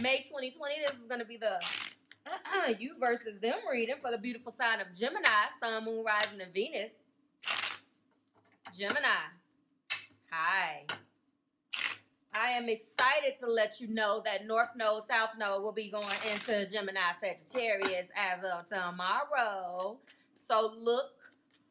May 2020. This is going to be the uh-uh, you versus them reading for the beautiful sign of Gemini, Sun, Moon, Rising, and Venus. Gemini. Hi. I am excited to let you know that North Node, South Node will be going into Gemini Sagittarius as of tomorrow. So look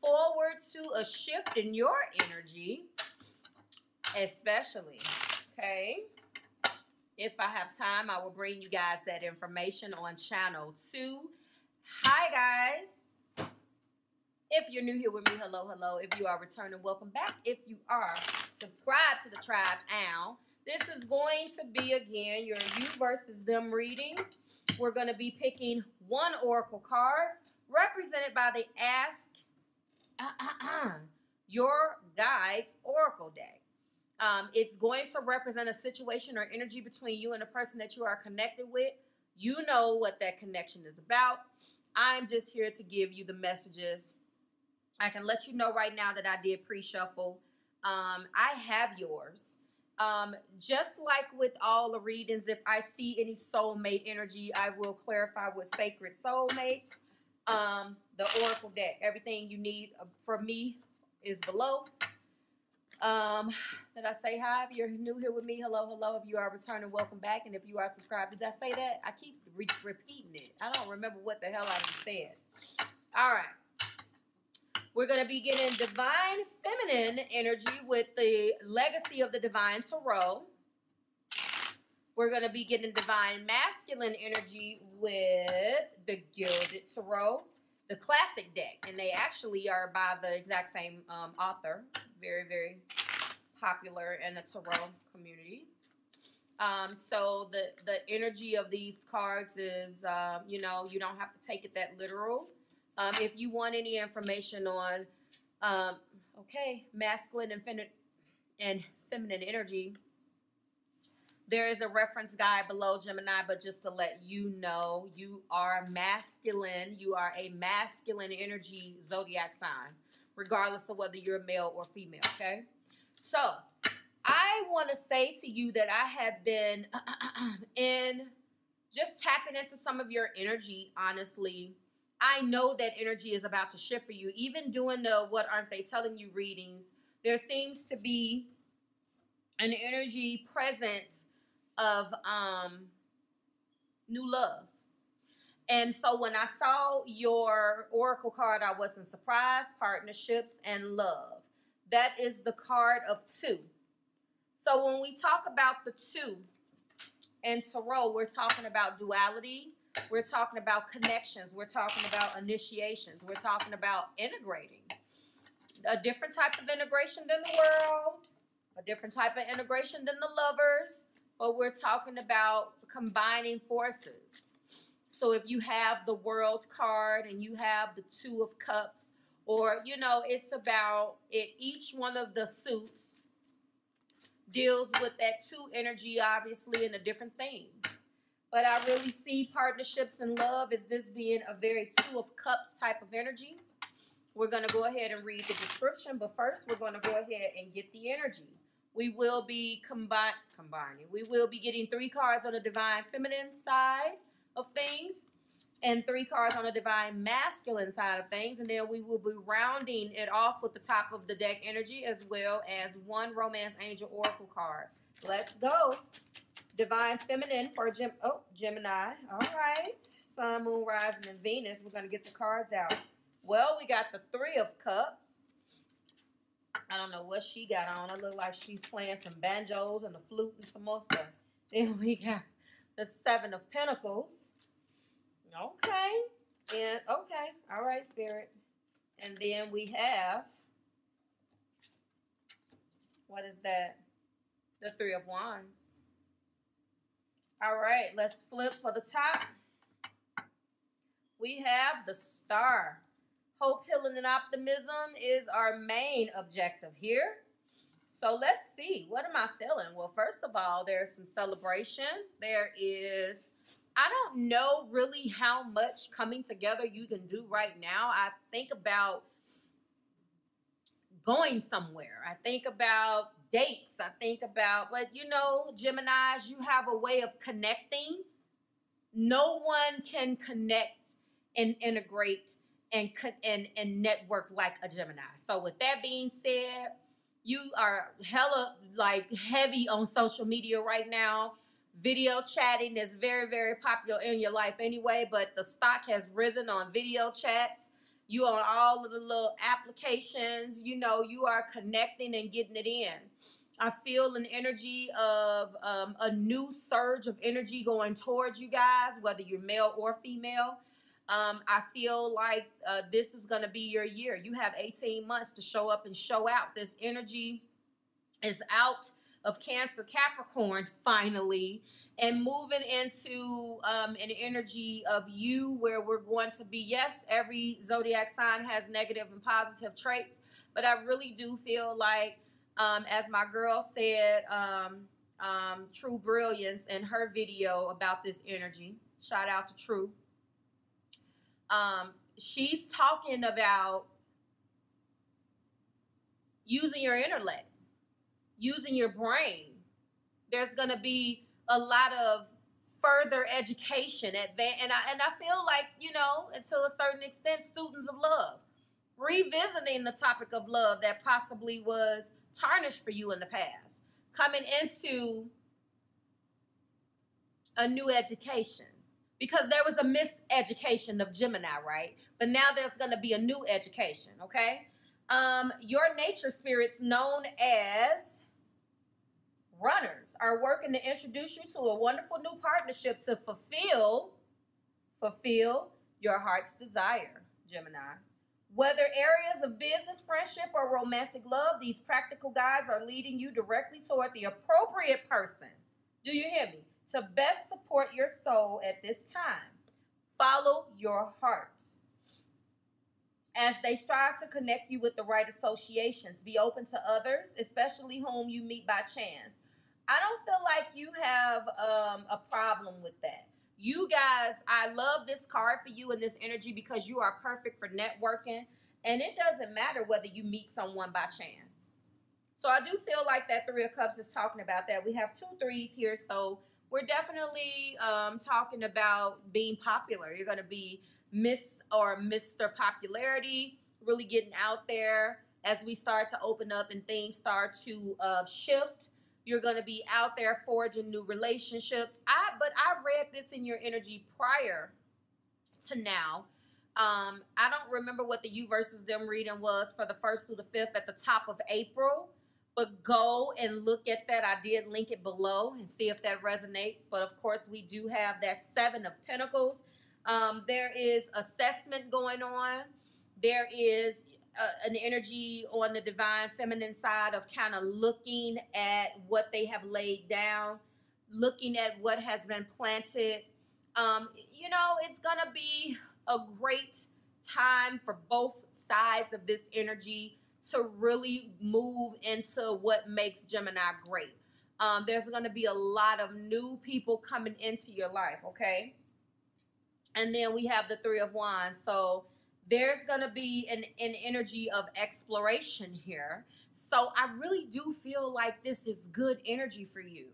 forward to a shift in your energy, especially. Okay. If I have time, I will bring you guys that information on channel two. Hi, guys. If you're new here with me, hello, hello. If you are returning, welcome back. If you are, subscribe to the tribe now. This is going to be, again, your you versus them reading. We're going to be picking one oracle card represented by the Ask uh, uh, uh, Your Guides Oracle deck. Um, it's going to represent a situation or energy between you and the person that you are connected with. You know what that connection is about. I'm just here to give you the messages. I can let you know right now that I did pre shuffle. Um, I have yours. Um, just like with all the readings, if I see any soulmate energy, I will clarify with sacred soulmates. Um, the oracle deck, everything you need uh, from me is below. Um, did I say hi? If you're new here with me, hello, hello. If you are returning, welcome back. And if you are subscribed, did I say that? I keep re repeating it. I don't remember what the hell I said. All right. We're going to be getting divine feminine energy with the legacy of the divine tarot. We're going to be getting divine masculine energy with the gilded tarot, the classic deck. And they actually are by the exact same um, author. Very, very popular in the tarot community. Um, so the, the energy of these cards is, um, you know, you don't have to take it that literal. Um, if you want any information on, um, okay, masculine and, and feminine energy, there is a reference guide below Gemini, but just to let you know, you are masculine. You are a masculine energy zodiac sign, regardless of whether you're a male or female, okay? So, I want to say to you that I have been in just tapping into some of your energy, honestly, I know that energy is about to shift for you. Even doing the what aren't they telling you readings, there seems to be an energy present of um new love. And so when I saw your oracle card, I wasn't surprised. Partnerships and love. That is the card of two. So when we talk about the two and tarot, we're talking about duality we're talking about connections. We're talking about initiations. We're talking about integrating. A different type of integration than the world, a different type of integration than the lovers, but we're talking about combining forces. So if you have the world card and you have the two of cups, or, you know, it's about it, each one of the suits deals with that two energy, obviously, in a different thing. But I really see partnerships and love as this being a very two of cups type of energy. We're going to go ahead and read the description, but first we're going to go ahead and get the energy. We will be combine, combining. We will be getting three cards on the divine feminine side of things and three cards on the divine masculine side of things. And then we will be rounding it off with the top of the deck energy as well as one romance angel oracle card. Let's go. Divine Feminine for Gem oh, Gemini. All right. Sun, Moon, Rising, and Venus. We're going to get the cards out. Well, we got the Three of Cups. I don't know what she got on. It look like she's playing some banjos and the flute and some more stuff. Then we got the Seven of Pentacles. Okay. And okay. All right, Spirit. And then we have what is that? The Three of Wands. All right, let's flip for the top. We have the star. Hope, healing, and optimism is our main objective here. So let's see. What am I feeling? Well, first of all, there's some celebration. There is, I don't know really how much coming together you can do right now. I think about going somewhere. I think about dates. I think about, but you know, Geminis, you have a way of connecting. No one can connect and integrate and and and network like a Gemini. So with that being said, you are hella like heavy on social media right now. Video chatting is very very popular in your life anyway, but the stock has risen on video chats. You on all of the little applications, you know, you are connecting and getting it in. I feel an energy of um, a new surge of energy going towards you guys, whether you're male or female. Um, I feel like uh, this is going to be your year. You have 18 months to show up and show out. This energy is out of Cancer Capricorn finally and moving into um, an energy of you where we're going to be. Yes, every zodiac sign has negative and positive traits, but I really do feel like um, as my girl said, um, um, True Brilliance in her video about this energy. Shout out to True. Um, she's talking about using your intellect, using your brain. There's going to be a lot of further education, and I and I feel like you know, to a certain extent, students of love, revisiting the topic of love that possibly was tarnished for you in the past, coming into a new education. Because there was a miseducation of Gemini, right? But now there's going to be a new education, okay? Um, your nature spirits, known as runners, are working to introduce you to a wonderful new partnership to fulfill, fulfill your heart's desire, Gemini. Whether areas of business, friendship, or romantic love, these practical guides are leading you directly toward the appropriate person. Do you hear me? To best support your soul at this time. Follow your heart. As they strive to connect you with the right associations, be open to others, especially whom you meet by chance. I don't feel like you have um, a problem with that. You guys, I love this card for you and this energy because you are perfect for networking. And it doesn't matter whether you meet someone by chance. So I do feel like that Three of Cups is talking about that. We have two threes here. So we're definitely um, talking about being popular. You're going to be Miss or Mr. Popularity, really getting out there as we start to open up and things start to uh, shift you're going to be out there forging new relationships. I but I read this in your energy prior to now. Um, I don't remember what the you versus them reading was for the first through the fifth at the top of April, but go and look at that. I did link it below and see if that resonates. But of course, we do have that seven of pentacles. Um, there is assessment going on. There is uh, an energy on the divine feminine side of kind of looking at what they have laid down, looking at what has been planted. Um, you know, it's going to be a great time for both sides of this energy to really move into what makes Gemini great. Um, there's going to be a lot of new people coming into your life, okay? And then we have the Three of Wands. So, there's going to be an, an energy of exploration here. So I really do feel like this is good energy for you.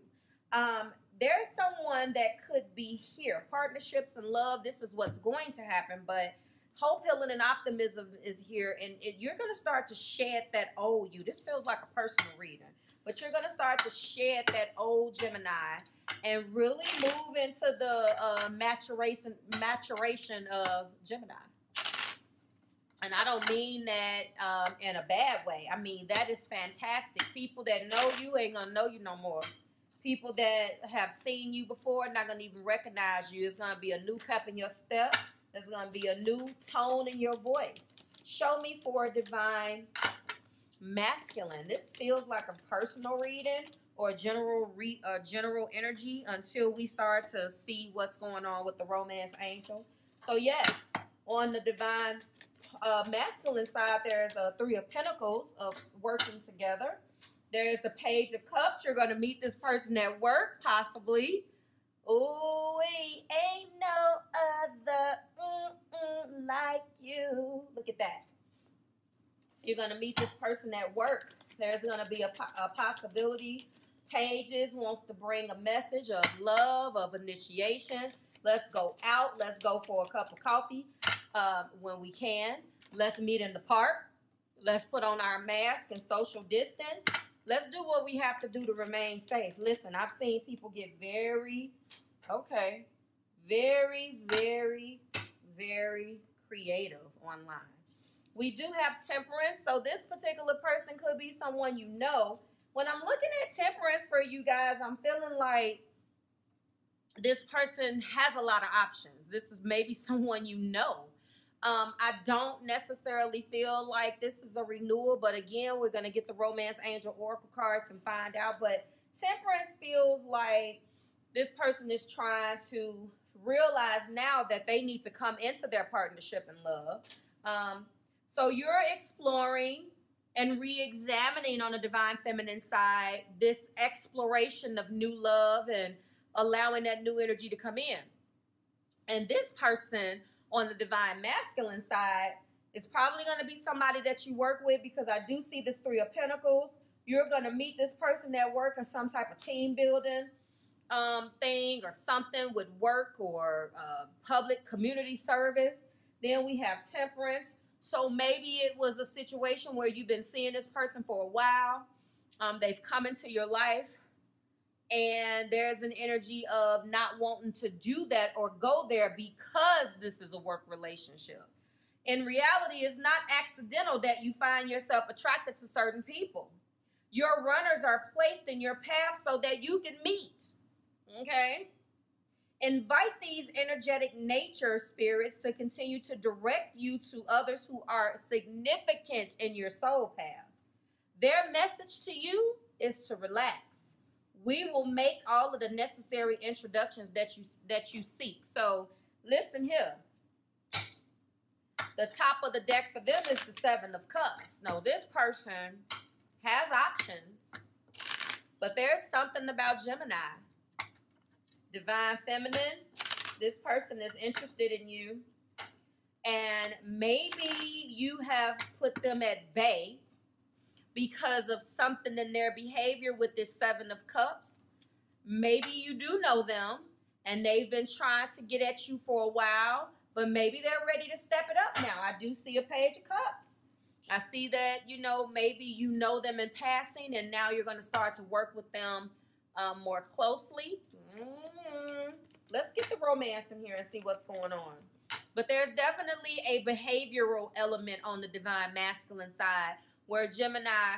Um, there's someone that could be here. Partnerships and love, this is what's going to happen. But hope, healing, and optimism is here. And it, you're going to start to shed that old you. This feels like a personal reading. But you're going to start to shed that old Gemini and really move into the uh, maturation, maturation of Gemini. And I don't mean that um, in a bad way. I mean, that is fantastic. People that know you ain't to know you no more. People that have seen you before not going to even recognize you. It's going to be a new pep in your step. There's going to be a new tone in your voice. Show me for a divine masculine. This feels like a personal reading or general re, uh, general energy until we start to see what's going on with the romance angel. So yes, on the divine uh, masculine side, there's a Three of Pentacles of working together. There's a Page of Cups. You're going to meet this person at work, possibly. Oh, Look at that. You're going to meet this person at work. There's going to be a, a possibility. Pages wants to bring a message of love, of initiation. Let's go out. Let's go for a cup of coffee uh, when we can. Let's meet in the park. Let's put on our mask and social distance. Let's do what we have to do to remain safe. Listen, I've seen people get very, okay, very, very, very creative online. We do have temperance, so this particular person could be someone you know. When I'm looking at temperance for you guys, I'm feeling like this person has a lot of options. This is maybe someone you know. Um, I don't necessarily feel like this is a renewal, but again, we're going to get the Romance Angel Oracle cards and find out. But Temperance feels like this person is trying to realize now that they need to come into their partnership and love. Um, so you're exploring and re-examining on the divine feminine side this exploration of new love and allowing that new energy to come in. And this person on the divine masculine side is probably going to be somebody that you work with because I do see this three of pentacles. You're going to meet this person at work in some type of team building um, thing or something with work or uh, public community service. Then we have temperance. So maybe it was a situation where you've been seeing this person for a while. Um, they've come into your life and there's an energy of not wanting to do that or go there because this is a work relationship. In reality, it's not accidental that you find yourself attracted to certain people. Your runners are placed in your path so that you can meet. Okay? Invite these energetic nature spirits to continue to direct you to others who are significant in your soul path. Their message to you is to relax we will make all of the necessary introductions that you that you seek. So listen here. The top of the deck for them is the seven of cups. Now this person has options, but there's something about Gemini. Divine feminine, this person is interested in you. And maybe you have put them at bay because of something in their behavior with this Seven of Cups. Maybe you do know them and they've been trying to get at you for a while, but maybe they're ready to step it up now. I do see a Page of Cups. I see that, you know, maybe you know them in passing and now you're going to start to work with them um, more closely. Mm-hmm. Let's get the romance in here and see what's going on. But there's definitely a behavioral element on the divine masculine side where Gemini,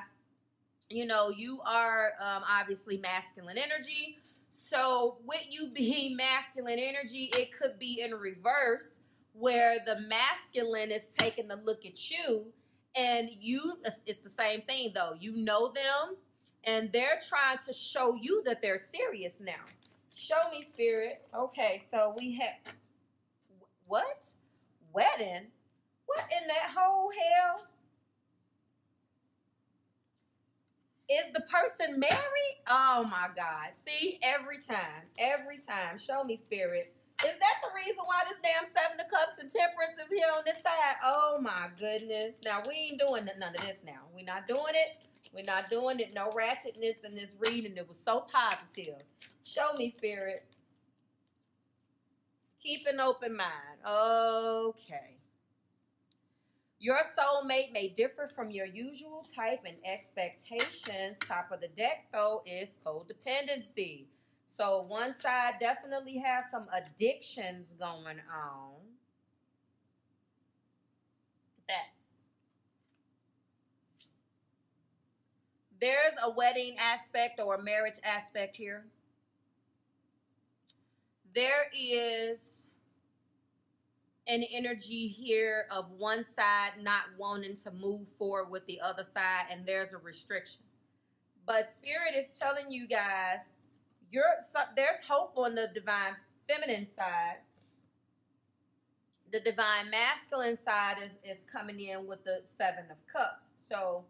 you know, you are um, obviously masculine energy. So with you being masculine energy, it could be in reverse where the masculine is taking a look at you and you it's the same thing though you know them and they're trying to show you that they're serious now show me spirit okay so we have what wedding what in that whole hell Is the person married? Oh my God. See, every time, every time. Show me, spirit. Is that the reason why this damn Seven of Cups and Temperance is here on this side? Oh my goodness. Now, we ain't doing none of this now. We're not doing it. We're not doing it. No ratchetness in this reading. It was so positive. Show me, spirit. Keep an open mind. Okay. Your soulmate may differ from your usual type and expectations. Top of the deck, though, is codependency. So one side definitely has some addictions going on. That. There's a wedding aspect or a marriage aspect here. There is an energy here of one side not wanting to move forward with the other side, and there's a restriction. But Spirit is telling you guys, you're there's hope on the divine feminine side. The divine masculine side is is coming in with the seven of cups. So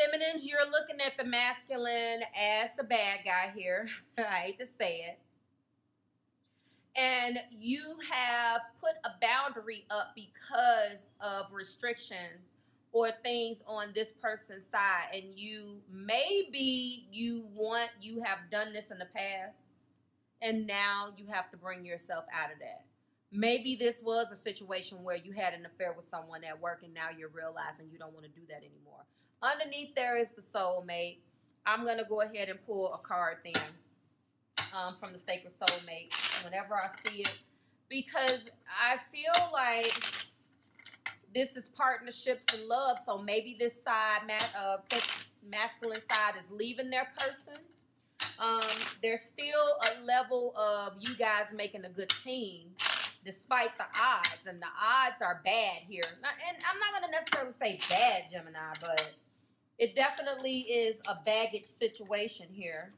feminines, you're looking at the masculine as the bad guy here. I hate to say it. And you have put a boundary up because of restrictions or things on this person's side. And you maybe you want you have done this in the past and now you have to bring yourself out of that. Maybe this was a situation where you had an affair with someone at work and now you're realizing you don't want to do that anymore underneath there is the soulmate i'm going to go ahead and pull a card then um, from the sacred soulmate whenever i see it because i feel like this is partnerships and love. So maybe this side, uh, masculine side, is leaving their person. Um, there's still a level of you guys making a good team despite the odds, and the odds are bad here. And I'm not going to necessarily say bad, Gemini, but it definitely is a baggage situation here.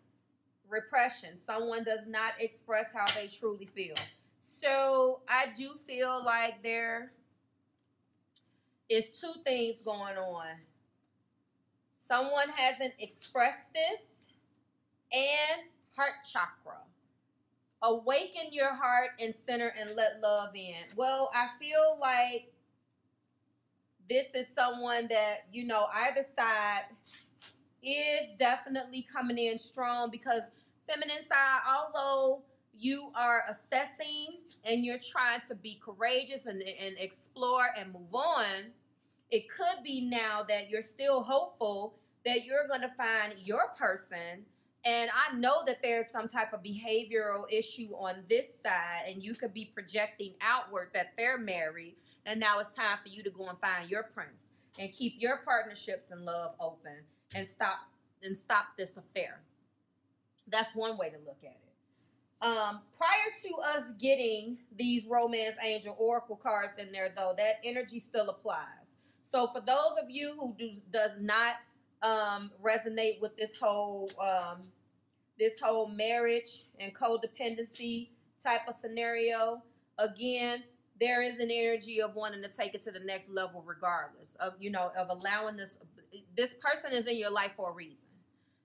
Repression. Someone does not express how they truly feel. So I do feel like they're two things going on. Someone hasn't expressed this and heart chakra. Awaken your heart and center and let love in. Well, I feel like this is someone that, you know, either side is definitely coming in strong because feminine side, although you are assessing and you're trying to be courageous and, and explore and move on, it could be now that you're still hopeful that you're going to find your person. And I know that there's some type of behavioral issue on this side, and you could be projecting outward that they're married. And now it's time for you to go and find your prince and keep your partnerships and love open and stop and stop this affair. That's one way to look at it. Um, prior to us getting these romance angel oracle cards in there, though, that energy still applies. So for those of you who do, does not um, resonate with this whole um, this whole marriage and codependency type of scenario, again, there is an energy of wanting to take it to the next level, regardless of you know of allowing this. This person is in your life for a reason.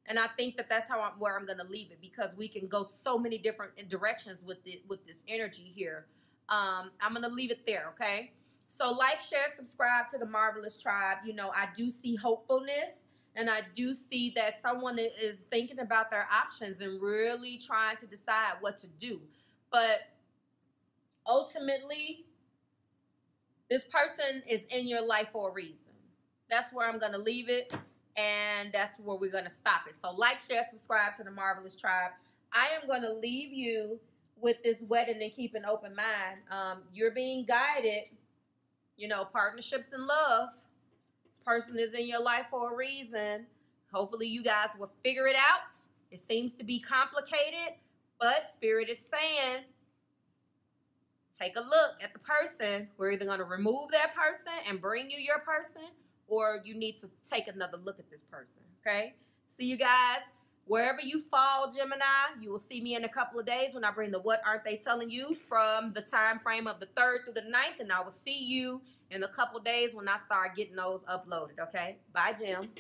And I think that that's how I'm, where I'm going to leave it because we can go so many different directions with it with this energy here. Um, I'm going to leave it there, okay? So like, share, subscribe to the Marvelous Tribe. You know, I do see hopefulness and I do see that someone is thinking about their options and really trying to decide what to do. But ultimately, this person is in your life for a reason. That's where I'm going to leave it. And that's where we're going to stop it. So like, share, subscribe to the Marvelous Tribe. I am going to leave you with this wedding and keep an open mind. Um, you're being guided you know, partnerships and love. This person is in your life for a reason. Hopefully, you guys will figure it out. It seems to be complicated, but Spirit is saying, take a look at the person. We're either going to remove that person and bring you your person, or you need to take another look at this person. Okay? See you guys. Wherever you fall, Gemini, you will see me in a couple of days when I bring the What Aren't They Telling You from the time frame of the 3rd through the 9th. And I will see you in a couple days when I start getting those uploaded, okay? Bye, Gems.